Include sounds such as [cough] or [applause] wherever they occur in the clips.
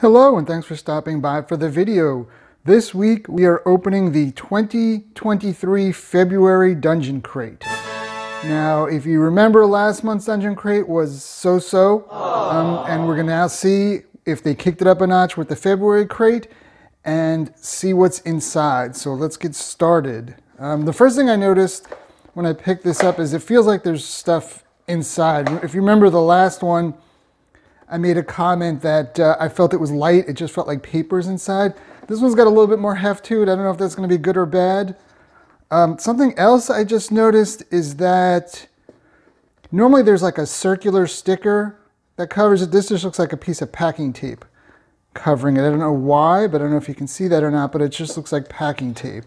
Hello and thanks for stopping by for the video. This week we are opening the 2023 February Dungeon Crate. Now, if you remember last month's Dungeon Crate was so-so, um, and we're gonna now see if they kicked it up a notch with the February Crate and see what's inside. So let's get started. Um, the first thing I noticed when I picked this up is it feels like there's stuff inside. If you remember the last one, I made a comment that uh, I felt it was light. It just felt like papers inside. This one's got a little bit more heft to it. I don't know if that's going to be good or bad. Um, something else I just noticed is that normally there's like a circular sticker that covers it. This just looks like a piece of packing tape covering it. I don't know why, but I don't know if you can see that or not, but it just looks like packing tape.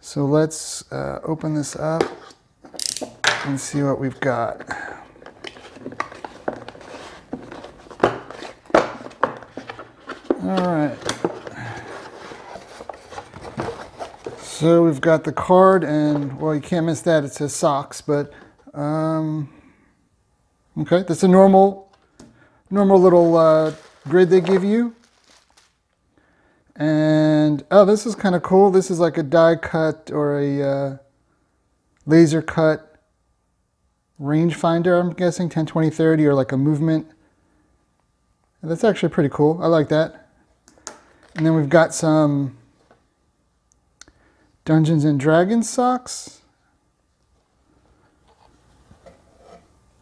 So let's uh, open this up and see what we've got. All right. So we've got the card and, well, you can't miss that. It says socks, but, um, okay, that's a normal, normal little uh, grid they give you. And, oh, this is kind of cool. This is like a die cut or a uh, laser cut rangefinder, I'm guessing, 10, 20, 30, or like a movement. That's actually pretty cool. I like that. And then we've got some Dungeons and Dragons socks.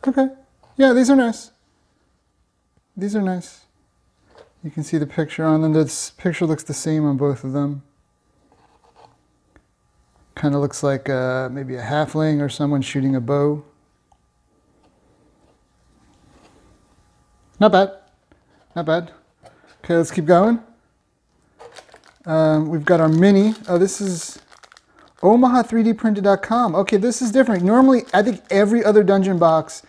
Okay. Yeah, these are nice. These are nice. You can see the picture on them. This picture looks the same on both of them. Kind of looks like uh, maybe a halfling or someone shooting a bow. Not bad. Not bad. Okay, let's keep going. Um, we've got our mini. Oh, this is Omaha3dprinted.com. Okay, this is different. Normally, I think every other dungeon box,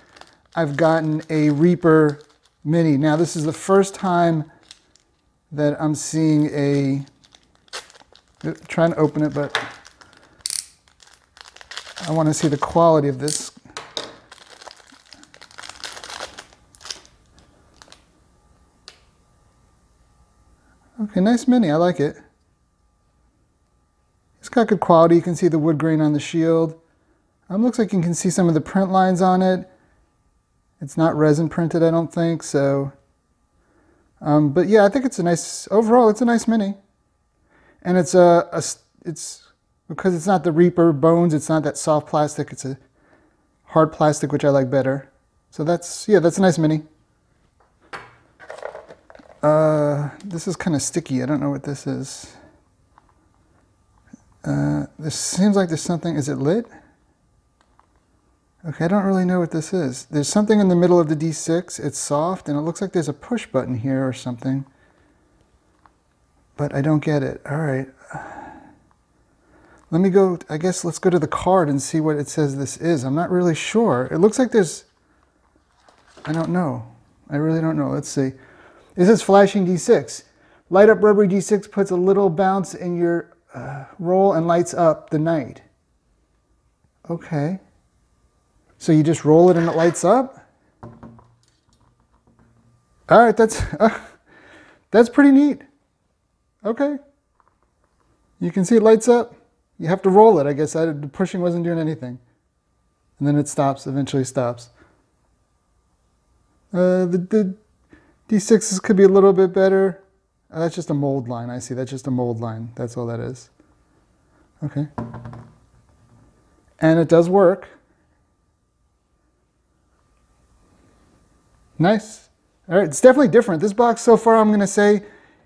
I've gotten a Reaper mini. Now, this is the first time that I'm seeing a, trying to open it, but I want to see the quality of this. Okay, nice mini. I like it. It's got good quality. You can see the wood grain on the shield. Um, looks like you can see some of the print lines on it. It's not resin printed, I don't think, so. Um, but yeah, I think it's a nice, overall, it's a nice mini. And it's a, a, it's, because it's not the Reaper bones, it's not that soft plastic, it's a hard plastic, which I like better. So that's, yeah, that's a nice mini. Uh, this is kind of sticky. I don't know what this is. Uh, this seems like there's something. Is it lit? Okay, I don't really know what this is. There's something in the middle of the D6. It's soft, and it looks like there's a push button here or something. But I don't get it. All right. Let me go, I guess let's go to the card and see what it says this is. I'm not really sure. It looks like there's, I don't know. I really don't know. Let's see. This is flashing D6. Light up rubbery D6 puts a little bounce in your uh, roll and lights up the night. Okay. So you just roll it and it lights up? All right, that's, uh, [laughs] that's pretty neat. Okay. You can see it lights up. You have to roll it, I guess. I, the pushing wasn't doing anything. And then it stops, eventually stops. Uh, the, the D6s could be a little bit better. Oh, that's just a mold line. I see. That's just a mold line. That's all that is. Okay. And it does work. Nice. All right. It's definitely different. This box so far, I'm going to say,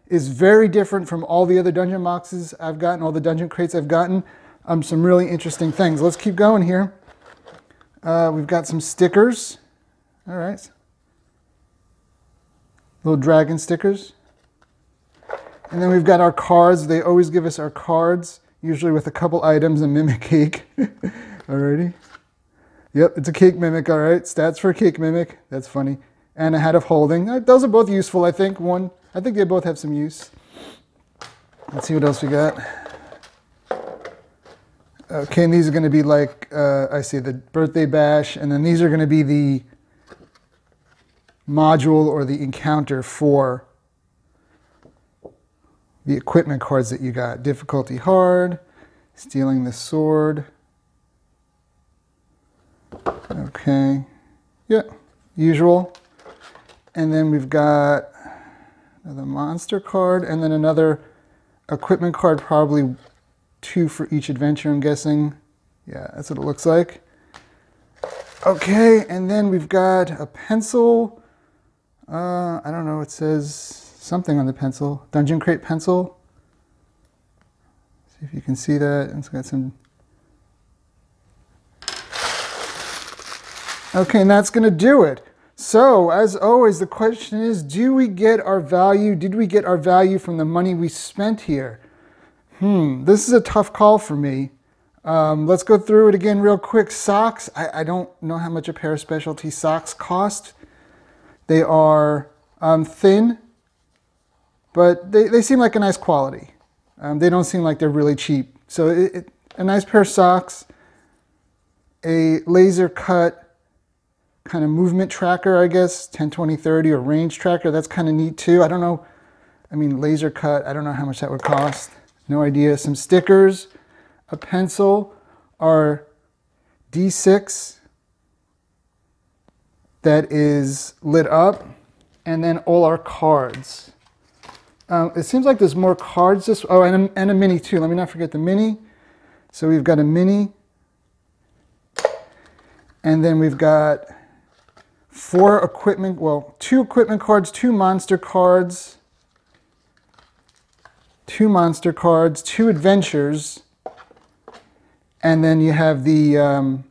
is very different from all the other dungeon boxes I've gotten, all the dungeon crates I've gotten. Um, some really interesting things. Let's keep going here. Uh, we've got some stickers. All right. Little dragon stickers. And then we've got our cards. They always give us our cards, usually with a couple items and mimic cake. [laughs] Alrighty. Yep, it's a cake mimic, all right. Stats for a cake mimic. That's funny. And a hat of holding. Uh, those are both useful, I think. One, I think they both have some use. Let's see what else we got. Okay, and these are going to be like, uh, I see the birthday bash, and then these are going to be the module or the encounter for the equipment cards that you got. Difficulty hard, stealing the sword. Okay, yeah, usual. And then we've got another monster card and then another equipment card, probably two for each adventure, I'm guessing. Yeah, that's what it looks like. Okay, and then we've got a pencil. Uh, I don't know, it says something on the pencil. Dungeon Crate pencil. See if you can see that. It's got some... Okay, and that's to do it. So, as always, the question is, do we get our value? Did we get our value from the money we spent here? Hmm, this is a tough call for me. Um, let's go through it again real quick. Socks, I, I, don't know how much a pair of specialty socks cost. They are um, thin, but they, they seem like a nice quality. Um, they don't seem like they're really cheap. So it, it, a nice pair of socks, a laser cut kind of movement tracker, I guess, 10, 20, 30 or range tracker. That's kind of neat too. I don't know. I mean, laser cut, I don't know how much that would cost. No idea. Some stickers, a pencil, our D6 that is lit up, and then all our cards. Um, it seems like there's more cards this, oh, and a, and a mini too. Let me not forget the mini. So we've got a mini, and then we've got four equipment, well, two equipment cards, two monster cards, two monster cards, two adventures, and then you have the, um,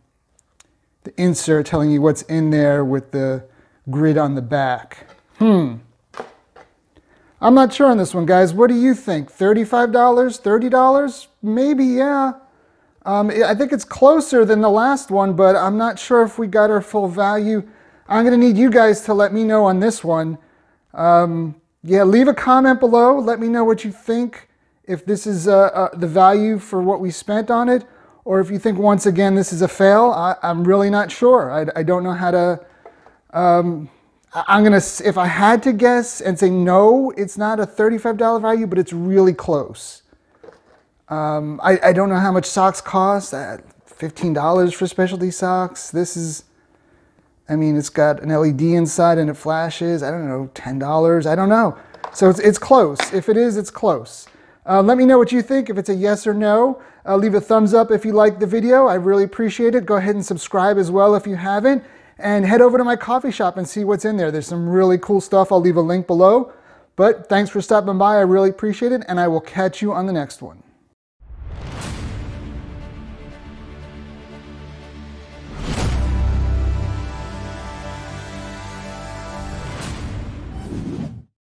the insert telling you what's in there with the grid on the back. Hmm. I'm not sure on this one, guys. What do you think? $35? $30? Maybe, yeah. Um, I think it's closer than the last one, but I'm not sure if we got our full value. I'm going to need you guys to let me know on this one. Um, yeah, leave a comment below. Let me know what you think, if this is uh, uh, the value for what we spent on it, or if you think, once again, this is a fail. I, am really not sure. I, I, don't know how to... Um, I'm to, if I had to guess and say no, it's not a $35 value, but it's really close. Um, I, I, don't know how much socks cost. Uh, $15 for specialty socks. This is I mean, it's got an LED inside and it flashes. I don't know, $10. I don't know. So it's, it's close. If it is, it's close. Uh, let me know what you think. If it's a yes or no, uh, leave a thumbs up if you like the video. I really appreciate it. Go ahead and subscribe as well if you haven't. And head over to my Ko-fi shop and see what's in there. There's some really cool stuff. I'll leave a link below. But thanks for stopping by. I really appreciate it. And I will catch you on the next one.